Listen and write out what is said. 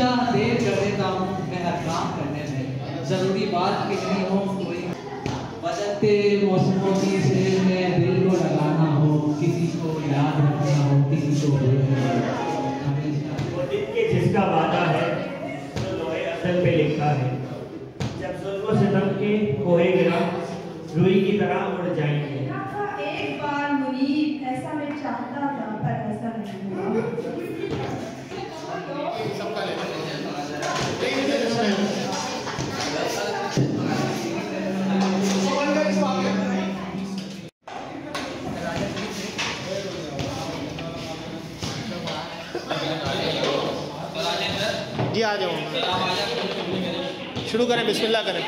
अच्छा देर कर देता हूँ मैं हर काम करने में ज़रूरी बात कितनी हो कोई बदलते मौसमों की सेल में दिल को लगाना हो किसी को याद रखना हो किसी को जिसका वादा है तो लोहे असल पे लिखा है। जब जुल्म सितम के कोहे गिरा रुई की तरह उड़ जाएँगे। एक बार मुनीब ऐसा मैं चाहता था पर ऐसा नहीं हुआ। जी आ जाओ। शुरू करें बिस्मिल्लाह करें।